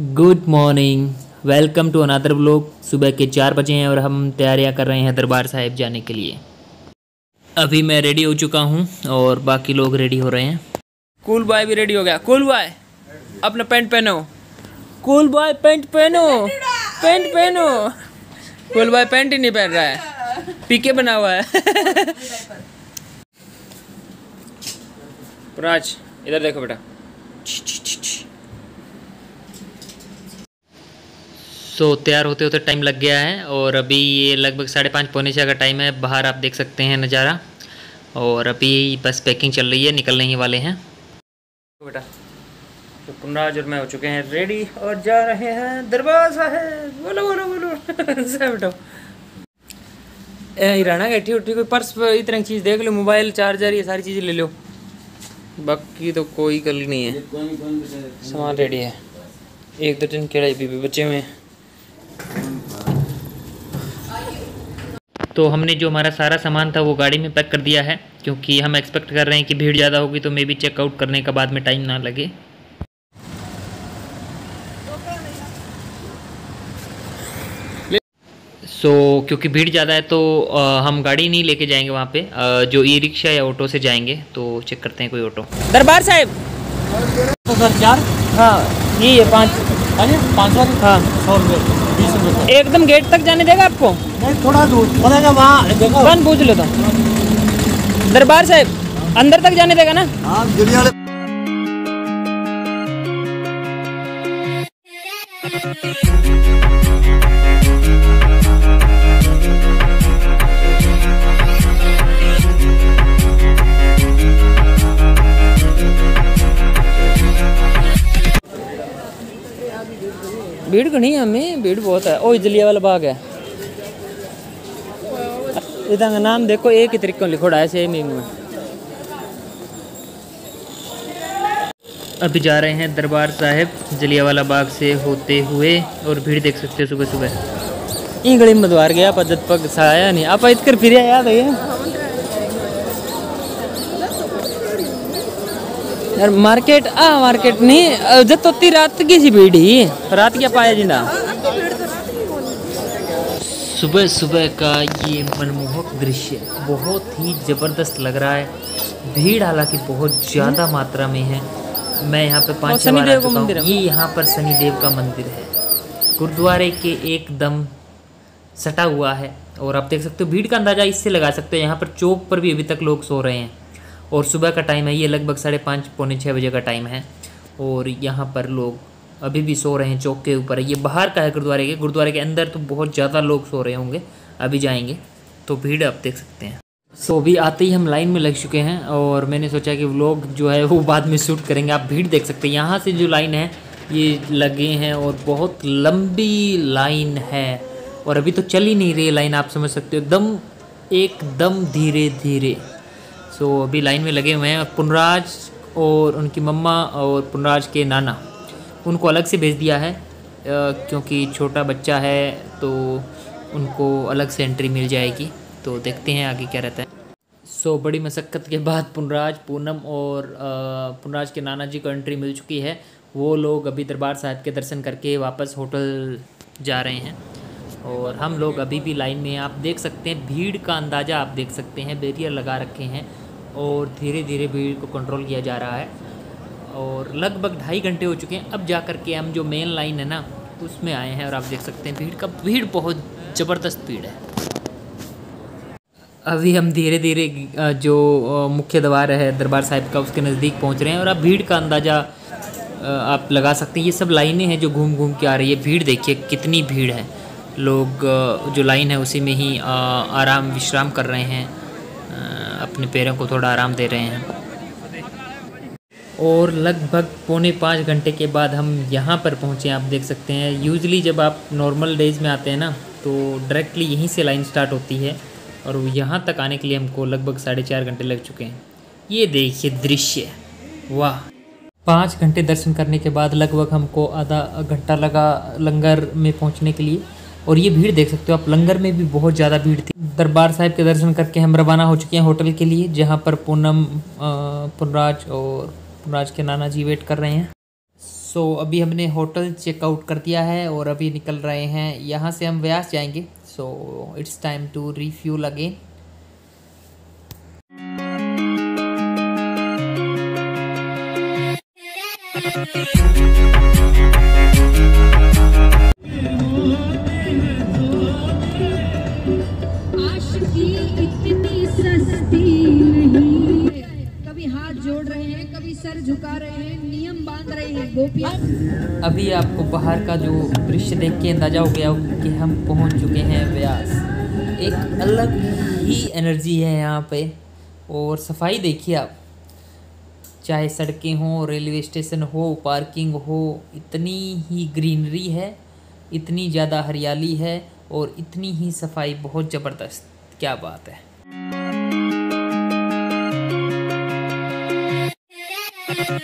Good morning welcome to another blog सुबह के चार बजे हैं और हम तैयारियाँ कर रहे हैं दरबार साहिब जाने के लिए। अभी मैं रेडी हो चुका हूँ और बाकी लोग रेडी हो रहे हैं। कूल बॉय भी रेडी हो गया। कूल बॉय अपना पैंट पहनो। कूल बॉय पैंट पहनो। पैंट पहनो। कूल बॉय पैंट ही नहीं पहन रहा है। पीके बना हुआ है। इधर देखो बेटा। सो so, तैयार होते होते टाइम लग गया है और अभी ये लगभग साढ़े पाँच पौने छः का टाइम है बाहर आप देख सकते हैं नज़ारा। और अभी बस पैकिंग चल रही है निकलने ही वाले हैं। बेटा तो पुनराज और मैं हो चुके हैं रेडी और जा रहे हैं दरबार साहब बोलो बोलो बोलो। बेटो। राना गठी उठी कोई पर्स इतनी चीज़ देख लो मोबाइल चार्जर ये सारी चीज़ें ले लो। बाकी तो कोई गल नहीं है। सामान रेडी है। एक दो दिन केड़ा भी बचे हुए हैं। तो हमने जो हमारा सारा सामान था वो गाड़ी में पैक कर दिया है क्योंकि हम एक्सपेक्ट कर रहे हैं कि भीड़ ज़्यादा होगी तो मे बी चेकआउट करने का बाद में टाइम ना लगे। सो so, क्योंकि भीड़ ज़्यादा है तो आ, हम गाड़ी नहीं लेके जाएँगे वहाँ पे आ, जो ई रिक्शा या ऑटो से जाएँगे तो चेक करते हैं कोई ऑटो। दरबार साहब। तो सर चार? हाँ ये है पाँच। पाँच सौ हाँ सौ रुपये। एकदम गेट तक जाने देगा आपको? नहीं थोड़ा दूर। वहाँ देखो। कौन पूछ लो तो। दरबार साहब अंदर तक जाने देगा ना? हाँ भीड़ घनी है हमें भीड़ बहुत है। ओ जलिया वाला बाग है। इधर का नाम देखो एक ही तरीके लिखोड़ा है सेम ही में अभी जा रहे हैं दरबार साहिब जलियावाला बाग से होते हुए और भीड़ देख सकते हो सुबह सुबह ई गली में द्वार गया आप जब पग आया नहीं। आप इतकर फिर याद है यार मार्केट आ मार्केट नहीं जब तो ती रात की सी भीड़ ही। रात क्या पाया ज़िंदा सुबह सुबह का ये मनमोहक दृश्य बहुत ही ज़बरदस्त लग रहा है। भीड़ हालाँकि बहुत ज़्यादा मात्रा में है। मैं यहाँ पे पाँच छः बार आ चुका हूँ। ये यहाँ पर शनिदेव का मंदिर है। गुरुद्वारे के एकदम सटा हुआ है। और आप देख सकते हो भीड़ का अंदाज़ा इससे लगा सकते हो यहाँ पर चौक पर भी अभी तक लोग सो रहे हैं। और सुबह का टाइम है ये लगभग साढ़े पाँच पौने छः बजे का टाइम है। और यहाँ पर लोग अभी भी सो रहे हैं चौक के ऊपर ये बाहर का है गुरुद्वारे के। गुरुद्वारे के अंदर तो बहुत ज़्यादा लोग सो रहे होंगे अभी जाएँगे तो भीड़ आप देख सकते हैं। सो so, अभी आते ही हम लाइन में लग चुके हैं और मैंने सोचा कि व्लॉग जो है वो बाद में शूट करेंगे। आप भीड़ देख सकते हैं। यहाँ से जो लाइन है ये लगे हैं और बहुत लंबी लाइन है। और अभी तो चल ही नहीं रही लाइन आप समझ सकते हो। एकदम एकदम धीरे धीरे सो अभी लाइन में लगे हुए हैं पुनराज और उनकी मम्मा और पुनराज के नाना। उनको अलग से भेज दिया है क्योंकि छोटा बच्चा है तो उनको अलग से एंट्री मिल जाएगी। तो देखते हैं आगे क्या रहता है। सो so, बड़ी मशक्क़त के बाद पुनराज पूनम और पुनराज के नाना जी को एंट्री मिल चुकी है। वो लोग अभी दरबार साहिब के दर्शन करके वापस होटल जा रहे हैं। और हम लोग अभी भी लाइन में आप देख सकते हैं भीड़ का अंदाज़ा आप देख सकते हैं बैरियर लगा रखे हैं। और धीरे धीरे भीड़ को कंट्रोल किया जा रहा है। और लगभग ढाई घंटे हो चुके हैं। अब जा कर के हम जो मेन लाइन है ना, उसमें आए हैं और आप देख सकते हैं, भीड़ का, भीड़ बहुत ज़बरदस्त भीड़ है। अभी हम धीरे धीरे जो मुख्य द्वार है दरबार साहिब का, उसके नज़दीक पहुँच रहे हैं और आप भीड़ का अंदाज़ा आप लगा सकते हैं। ये सब लाइनें हैं जो घूम घूम के आ रही है। भीड़ देखिए, कितनी भीड़ है। लोग जो लाइन है उसी में ही आराम, विश्राम कर रहे हैं। अपने पैरों को थोड़ा आराम दे रहे हैं। और लगभग पौने पाँच घंटे के बाद हम यहाँ पर पहुँचे, आप देख सकते हैं। यूजली जब आप नॉर्मल डेज़ में आते हैं ना तो डायरेक्टली यहीं से लाइन स्टार्ट होती है। और यहाँ तक आने के लिए हमको लगभग साढ़े चार घंटे लग चुके हैं। ये देखिए दृश्य, वाह! पाँच घंटे दर्शन करने के बाद लगभग हमको आधा घंटा लगा, लंगर में पहुँचने के लिए। और ये भीड़ देख सकते हो आप लंगर में भी बहुत ज़्यादा भीड़ थी। दरबार साहिब के दर्शन करके हम रवाना हो चुके हैं होटल के लिए जहाँ पर पूनम पुनराज और पुनराज के नाना जी वेट कर रहे हैं। सो so, अभी हमने होटल चेकआउट कर दिया है और अभी निकल रहे हैं। यहाँ से हम व्यास जाएँगे। So it's time to refuel again sir झुका रहे हैं, नियम बाँध रहे हैं, गोपियाँ। अभी आपको बाहर का जो दृश्य देख के अंदाज़ा हो गया कि हम पहुँच चुके हैं व्यास। एक अलग ही एनर्जी है यहाँ पे। और सफ़ाई देखिए आप। चाहे सड़कें हों, रेलवे स्टेशन हो, पार्किंग हो, इतनी ही ग्रीनरी है, इतनी ज़्यादा हरियाली है और इतनी ही सफ़ाई बहुत ज़बरदस्त। क्या बात है। तो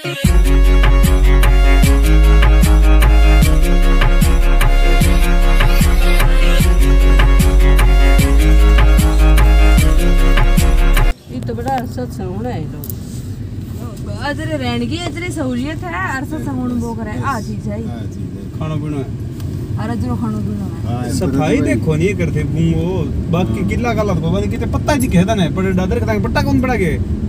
बड़ा है लोग। अजरे रहने की अजरे सहूलियत है करे आ चीज़ है। खाना पीना खानो पीनो है। सफ़ाई देखो नहीं करते बूंगो बाकी किला गलत बाबा ने किते पत्ता जी कहता ने पर दादर का पट्टा कौन पड़ा के?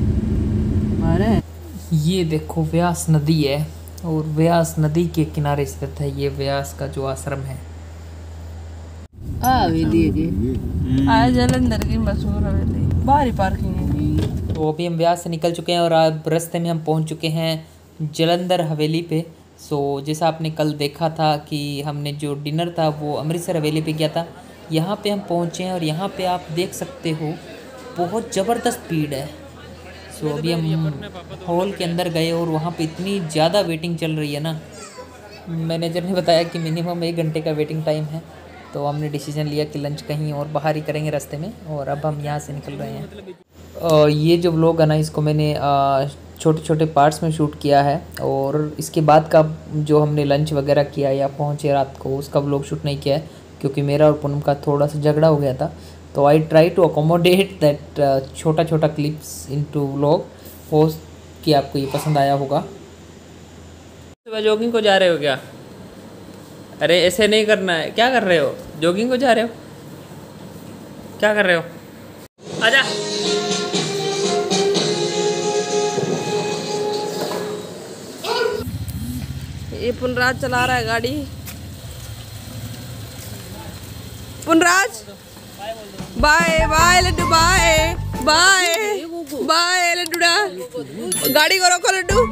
ये देखो व्यास नदी है और व्यास नदी के किनारे स्थित है। ये व्यास का जो आश्रम है। है आ जलंधर की मशहूर हवेली। बाहरी पार्किंग है। तो अभी हम व्यास से निकल चुके हैं और अब रास्ते में हम पहुँच चुके हैं जलंधर हवेली पे। सो जैसा आपने कल देखा था कि हमने जो डिनर था वो अमृतसर हवेली पे किया था। यहाँ पे हम पहुँचे हैं और यहाँ पे आप देख सकते हो बहुत ज़बरदस्त भीड़ है। सो अभी हम हॉल के अंदर गए और वहाँ पे इतनी ज़्यादा वेटिंग चल रही है ना। मैनेजर ने बताया कि मिनिमम एक घंटे का वेटिंग टाइम है। तो हमने डिसीज़न लिया कि लंच कहीं और बाहर ही करेंगे रास्ते में और अब हम यहाँ से निकल रहे हैं। ये जो ब्लॉग है ना, इसको मैंने छोटे छोटे पार्ट्स में शूट किया है और इसके बाद का जो हमने लंच वगैरह किया या पहुँचे रात को, उसका ब्लॉग शूट नहीं किया है, क्योंकि मेरा और पूनम का थोड़ा सा झगड़ा हो गया था। तो I try to accommodate that छोटा छोटा क्लिप्स इन टू व्लॉग हो कि आपको ये पसंद आया होगा। सुबह जॉगिंग को जा रहे हो क्या? अरे, ऐसे नहीं करना है। क्या कर रहे हो? जॉगिंग को जा रहे हो? क्या कर रहे हो? आजा। ये पुनराज चला रहा है गाड़ी। Punraj! Bye bye Laddu bye bye bye Laddu गाड़ी को रोको लड्डू।